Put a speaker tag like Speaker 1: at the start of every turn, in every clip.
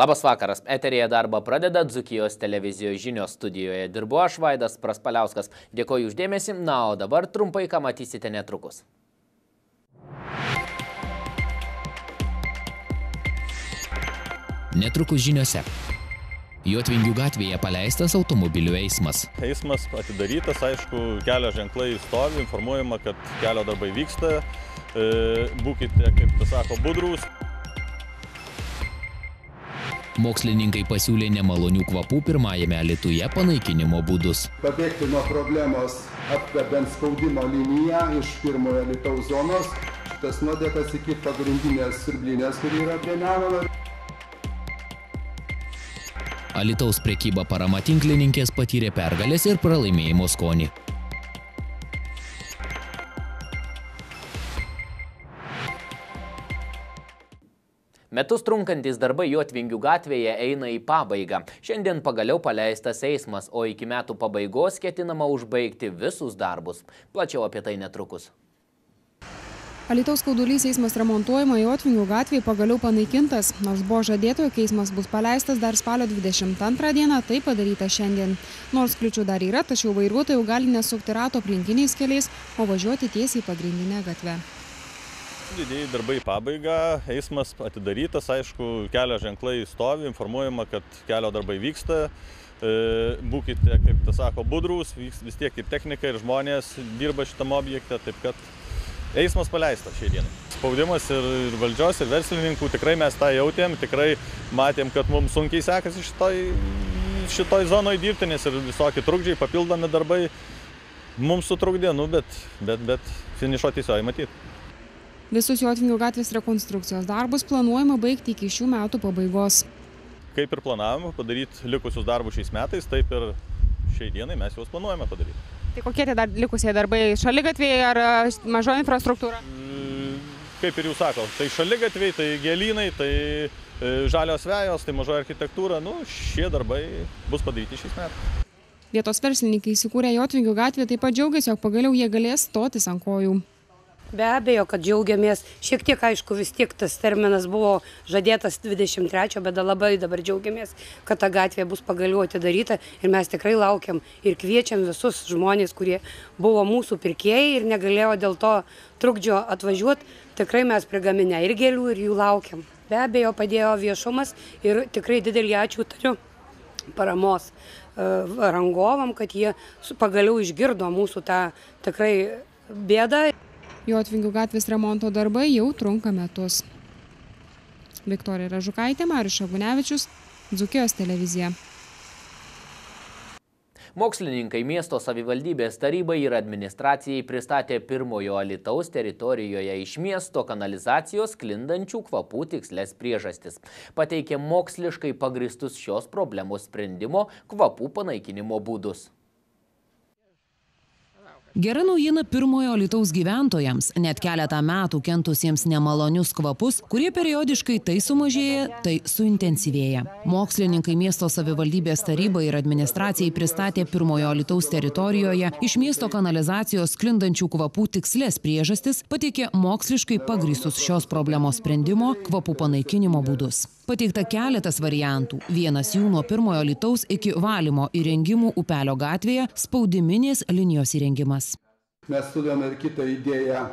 Speaker 1: Labas vakaras. Eterėje darbą pradeda Dzukijos televizijos žinios studijoje. Dirbu aš Vaidas Praspaliauskas. Dėkoju uždėmesi. Na, o dabar trumpai, ką matysite netrukus.
Speaker 2: Netrukus žiniuose. Jotvingių gatvėje paleistas automobilių eismas.
Speaker 3: Eismas atidarytas, aišku, kelio ženklai stovi, informuojama, kad kelio darbai vyksta. E, būkite, kaip tas sako, budrūs.
Speaker 2: Mokslininkai pasiūlė nemalonių kvapų pirmajame Alituje panaikinimo būdus.
Speaker 4: Pabėgti nuo problemos apvedant spaudimo liniją iš pirmojo Lietuvos zonos. Šitas nuotekas iki pagrindinės sirblinės, kuri yra prie Nemuno.
Speaker 2: Alitaus prekyba parama tinklininkės patyrė pergalės ir pralaimėjimo skonį.
Speaker 1: Metus trunkantis darbai Jotvingių gatvėje eina į pabaigą. Šiandien pagaliau paleistas eismas, o iki metų pabaigos ketinama užbaigti visus darbus. Plačiau apie tai netrukus.
Speaker 5: Alitaus skaudulys eismas remontuojama Jotvingių gatvėje pagaliau panaikintas. Nors buvo žadėta, jog eismas bus paleistas dar spalio 22 dieną, tai padaryta šiandien. Nors kliučių dar yra, tačiau vairuotojų gali nesukti rato aplinkiniais keliais, o važiuoti tiesiai pagrindinę gatvę.
Speaker 3: Didėjai darbai į pabaigą, eismas atidarytas, aišku, kelio ženklai stovi, informuojama, kad kelio darbai vyksta. E, būkite, kaip tas sako, budrūs, vis tiek ir technika, ir žmonės dirba šitam objekte, taip kad eismas paleistas šiai dienai. Spaudimas ir, ir valdžios, ir verslininkų, tikrai mes tą jautėm, tikrai matėm, kad mums sunkiai sekasi šitoj, šitoj zonoje dirbti, nes ir visokie trukdžiai, papildomi darbai mums sutrukdė, nu, bet, bet, bet finišo tiesioji matyti.
Speaker 5: Visus Jotvingių gatvės rekonstrukcijos darbus planuojama baigti iki šių metų pabaigos.
Speaker 3: Kaip ir planavome padaryti likusius darbus šiais metais, taip ir šiai dienai mes juos planuojame padaryti.
Speaker 5: Tai kokie tie dar likusie darbai? Šaligatviai ar mažo infrastruktūra?
Speaker 3: Kaip ir jūs sako, tai šaligatviai, tai gėlynai, tai žalios vejos, tai mažo architektūra, nu, šie darbai bus padaryti šiais metais.
Speaker 5: Vietos verslininkai įsikūrė Jotvingių gatvėje taip pat džiaugiasi, jog pagaliau jie galės stotis ant kojų.
Speaker 6: Be abejo, kad džiaugiamės. Šiek tiek, aišku, vis tiek tas terminas buvo žadėtas 23, bet labai dabar džiaugiamės, kad ta gatvė bus pagaliau atidaryta ir mes tikrai laukiam ir kviečiam visus žmonės, kurie buvo mūsų pirkėjai ir negalėjo dėl to trukdžio atvažiuoti. Tikrai mes prigaminę ir gėlių, ir jų laukiam. Be abejo, padėjo viešumas ir tikrai didelį ačiū turiu paramos rangovam, kad jie pagaliau išgirdo mūsų tą tikrai bėdą.
Speaker 5: Jotvingių gatvės remonto darbai jau trunka metus. Viktorija Ražukaitė, Marius Šagunevičius, Dzukijos televizija.
Speaker 1: Mokslininkai miesto savivaldybės tarybai ir administracijai pristatė pirmojo Alitaus teritorijoje iš miesto kanalizacijos klindančių kvapų tikslės priežastis. Pateikė moksliškai pagristus šios problemos sprendimo kvapų panaikinimo būdus.
Speaker 7: Gera naujiena pirmojo Lietuvos gyventojams, net keletą metų kentusiems nemalonius kvapus, kurie periodiškai tai sumažėja, tai suintensyvėja. Mokslininkai miesto savivaldybės tarybai ir administracijai pristatė pirmojo Lietuvos teritorijoje iš miesto kanalizacijos sklindančių kvapų tikslės priežastis, pateikė moksliškai pagristus šios problemos sprendimo kvapų panaikinimo būdus. Pateikta keletas variantų. Vienas jų nuo pirmojo Lietuvos iki valymo įrengimų upelio gatvėje spaudiminės linijos įrengimas.
Speaker 4: Mes siūlėme ir kitą idėją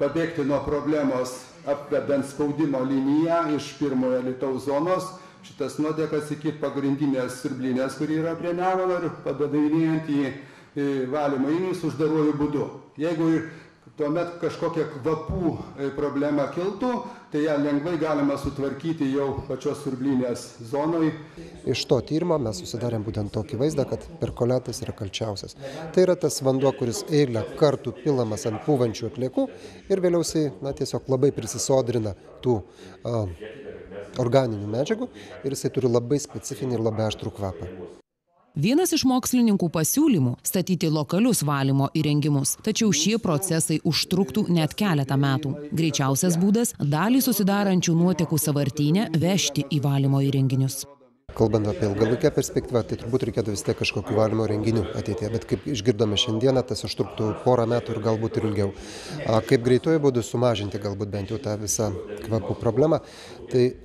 Speaker 4: pabėgti nuo problemos apvedant spaudimo liniją iš pirmojo Lietuvos zonos. Šitas nuotekas iki pagrindinės sirblinės, kuri yra prie Nemuno ir padavinėjant į valymo įrenginius uždaruoju būdu. Jeigu tuomet kažkokia kvapų problema kiltų, tai ją lengvai galima sutvarkyti jau pačios siurblinės zonoj.
Speaker 8: Iš to tyrimo mes susidarėm būtent tokį vaizdą, kad perkoletas yra kalčiausias. Tai yra tas vanduo, kuris eilę kartų pilamas ant pūvančių atliekų ir vėliausiai na, tiesiog labai prisisodrina tų a, organinių medžiagų ir jisai turi labai specifinį ir labai aštrų kvapą.
Speaker 7: Vienas iš mokslininkų pasiūlymų - statyti lokalius valymo įrengimus, tačiau šie procesai užtruktų net keletą metų. Greičiausias būdas - dalį susidarančių nuotekų savartynę vežti į valymo įrenginius.
Speaker 8: Kalbant apie ilgalaikę perspektyvą, tai turbūt reikėtų vis tiek kažkokių valymo renginių ateityje, bet kaip išgirdome šiandieną, tas užtruktų porą metų ir galbūt ir ilgiau. Kaip greituoju būdu sumažinti galbūt bent jau tą visą kvapų problemą, tai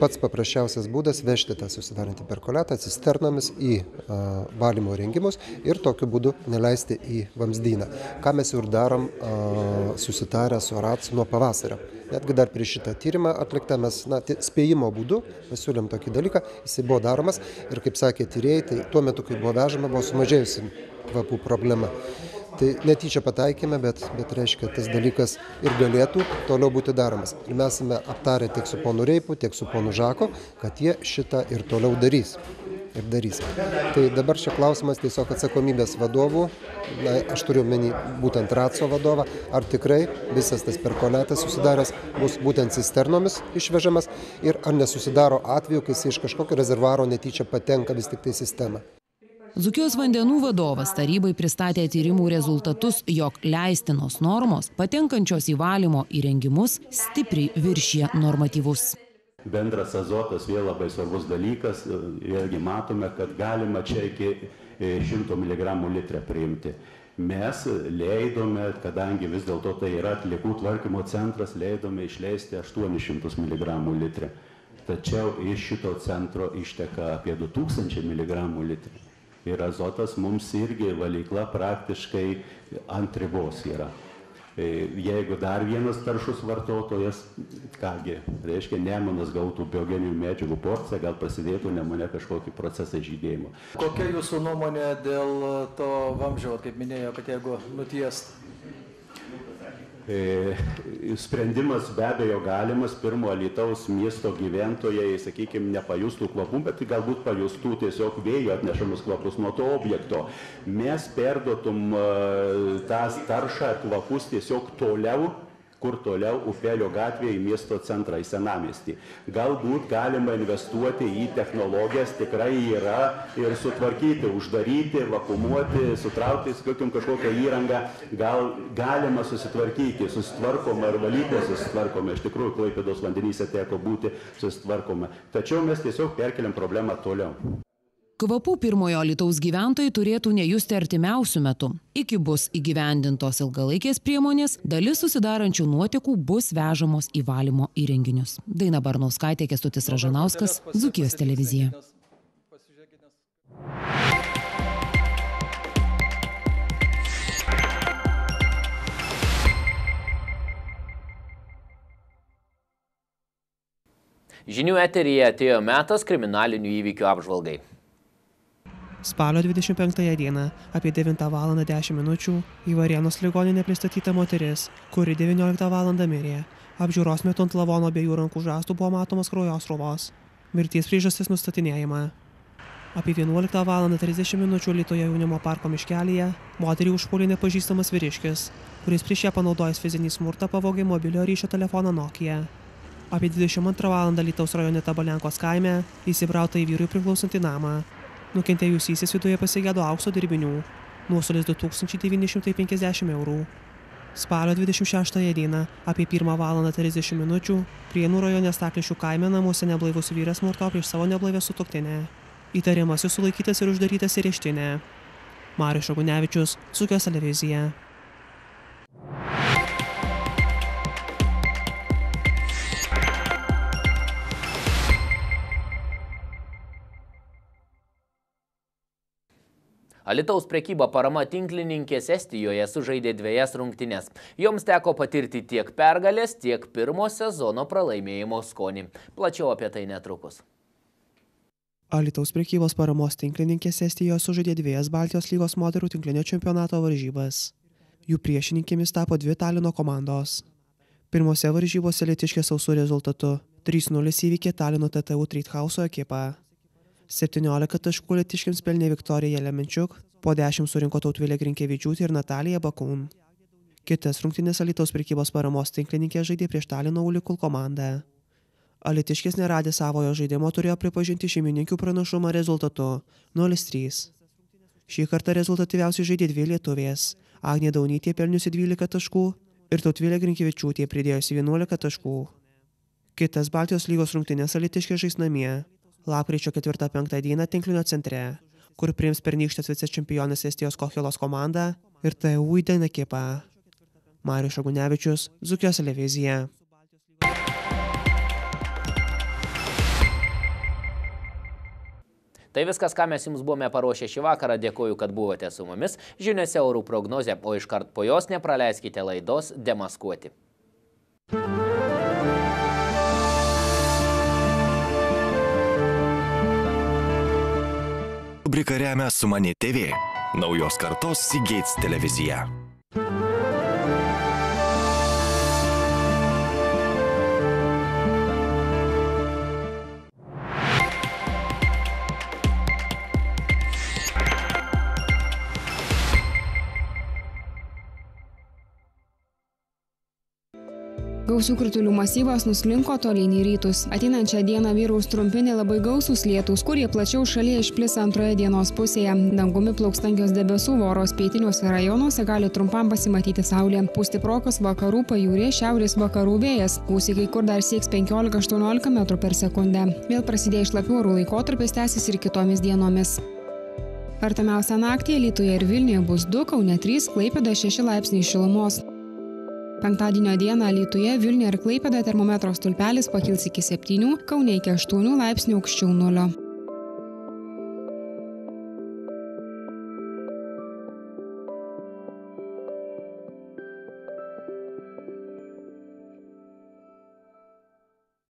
Speaker 8: Pats paprasčiausias būdas vežti tą susidarantį perkoletą cisternomis į a, valymo rengimus ir tokiu būdu neleisti į vamzdyną. Ką mes jau ir darom a, susitarę su RATS nuo pavasario. Netgi dar prieš šitą tyrimą atliktą mes, na, spėjimo būdu, mes siūlėm tokį dalyką, jisai buvo daromas ir kaip sakė tyrėjai, tai tuo metu, kai buvo vežama, buvo sumažėjusi kvapų problema. Tai netyčia pataikėme, bet, bet reiškia, tas dalykas ir galėtų toliau būti daromas. Ir mes esame aptarę tiek su ponu Reipu, tiek su ponu Žako, kad jie šitą ir toliau darys. Ir darys. Tai dabar čia klausimas tiesiog atsakomybės vadovų, na, aš turiu menį būtent Ratso vadovą, ar tikrai visas tas perkoletas susidaręs bus būtent cisternomis išvežamas ir ar nesusidaro atveju, kai jis iš kažkokio rezervaro netyčia patenka vis tik tai sistemą.
Speaker 7: Dzukijos vandenų vadovas tarybai pristatė tyrimų rezultatus, jog leistinos normos, patenkančios į valymo įrengimus, stipriai viršė normatyvus.
Speaker 9: Bendras azotas vėl labai svarbus dalykas, vėlgi matome, kad galima čia iki 100 mg litrę priimti. Mes leidome, kadangi vis dėlto tai yra atliekų tvarkymo centras, leidome išleisti 800 mg litrę. Tačiau iš šito centro išteka apie 2000 mg litrę ir azotas mums irgi valykla praktiškai ant ribos yra. Jeigu dar vienas taršus vartotojas, kągi, reiškia, nemonas gautų biogeninių medžiagų porciją, gal prasidėtų nemone kažkokį procesą žydėjimo.
Speaker 10: Kokia jūsų nuomonė dėl to vamžio, kaip minėjo, kad jeigu nutiest
Speaker 9: Sprendimas be abejo galimas, pirmo Alitaus miesto gyventojai, sakykime, nepajustų kvapų, bet galbūt pajustų tiesiog vėjo atnešamus kvapus nuo to objekto. Mes perduotum tą taršą kvapus tiesiog toliau kur toliau Upelio gatvėje į miesto centrą, į senamestį. Galbūt galima investuoti į technologijas, tikrai yra ir sutvarkyti, uždaryti, vakumuoti, sutraukti, sakykim, kažkokią įrangą, gal galima susitvarkyti, susitvarkoma ir valyklos susitvarkoma, iš tikrųjų, Klaipėdos vandenyse teko būti susitvarkoma. Tačiau mes tiesiog perkeliam problemą toliau.
Speaker 7: Kvapų pirmojo Lietuvos gyventojai turėtų nejusti artimiausių metų. Iki bus įgyvendintos ilgalaikės priemonės, dalis susidarančių nuotekų bus vežamos į valymo įrenginius. Daina Barnauskaitė, Kestutis Ražanauskas, Zukijos televizija.
Speaker 1: Žinių eteryje atėjo metas kriminalinių įvykių apžvalgai.
Speaker 11: Spalio 25 dieną apie 9 val. 10 minučių į Varėnos ligoninę pristatyta moteris, kuri 19 val. mirė. Apžiūros metu ant lavono abiejų rankų žastų buvo matomas kraujosrovos. Mirties priežastis nustatinėjama. Apie 11 val. 30 minučių Lietuvoje jaunimo parko miškelėje moterį užpuolė nepažįstamas vyriškis, kuris prieš ją panaudojęs fizinį smurtą pavogė mobilio ryšio telefoną Nokia. Apie 22 val. Lietuvos rajone Tabalenkos kaime įsibrauta į vyrui priklausantį namą. Nukentėjusysis viduje pasigėdo aukso dirbinių. Nuostolis 2950 eurų. Spalio 26 dieną apie 1 val. 30 minučių Prienų rajone Staklišių kaime namuose neblaivus vyras smurto prieš savo neblaivę sutoktinę. Įtariamasis sulaikytas ir uždarytas į reštinę. Marius Šagunevičius, Sukės televizija.
Speaker 1: Alitaus prekyba parama tinklininkės Estijoje sužaidė dviejas rungtynes. Joms teko patirti tiek pergalės, tiek pirmo sezono pralaimėjimo skonį. Plačiau apie tai netrukus.
Speaker 11: Alitaus prekybos paramos tinklininkės Estijoje sužaidė dviejas Baltijos lygos moterų tinklinio čempionato varžybas. Jų priešininkėmis tapo dvi Talino komandos. Pirmose varžybose Lietiškė sausų rezultatu 3-0 įvykė Talino TTU Treithauso ekipą. 17 taškų Lietiškiams pelnė Viktorija Jelemenčiuk, po 10 surinko Tautvilė Grinkevičiūtė ir Natalija Bakūn. Kitas rungtynės Alitaus prekybos paramos tinklininkė žaidė prieš Talino Ulikul komandą. Alitiškis neradė savojo žaidimo turėjo pripažinti šeimininkių pranašumą rezultatu 0-3. Šį kartą rezultatyviausiai žaidė dvi lietuvės - Agnė Daunytė pelniusi 12 taškų ir Tautvilė Grinkevičiūtė pridėjusi 11 taškų. Kitas Baltijos lygos rungtynės Alitiškis žais namie lapkričio ketvirtą penktą dieną tinklinio centre kur priims pernykštės vicečempionės Estijos Kochilos komandą ir TU Iden ekipą. Marius Šagunevičius, Zukijos televizija.
Speaker 1: Tai viskas, ką mes jums buvome paruošę šį vakarą. Dėkuoju, kad buvote su mumis. Žiniuose orų prognozė, o iškart po jos nepraleiskite laidos demaskuoti. Thank you.
Speaker 12: Rubrika remia Sumani TV, naujos kartos Seagates televizija.
Speaker 5: Gausių kritulių masyvas nuslinko tolyn į rytus. Ateinančią dieną vyraus trumpinė labai gausus lietus, kurie plačiau šalyje išplis antroje dienos pusėje. Dangumi plaukstangios debesų voros pietiniuose rajonuose gali trumpam pasimatyti saulė. Pūsti prokas vakarų pajūrė šiaurės vakarų vėjas. Gūsiai kai kur dar sieks 15-18 m per sekundę. Vėl prasidėjo šlapių orų laikotarpis tęsis ir kitomis dienomis. Artimiausią naktį Lietuvoje ir Vilniuje bus 2, Kaune 3, Klaipėda 6 laipsniai šilumos. Penktadienio dieną Lietuvoje, Vilniuje ir Klaipėdoje termometro stulpelis pakils iki 7, Kaune iki 8 laipsnių aukščiau nulio.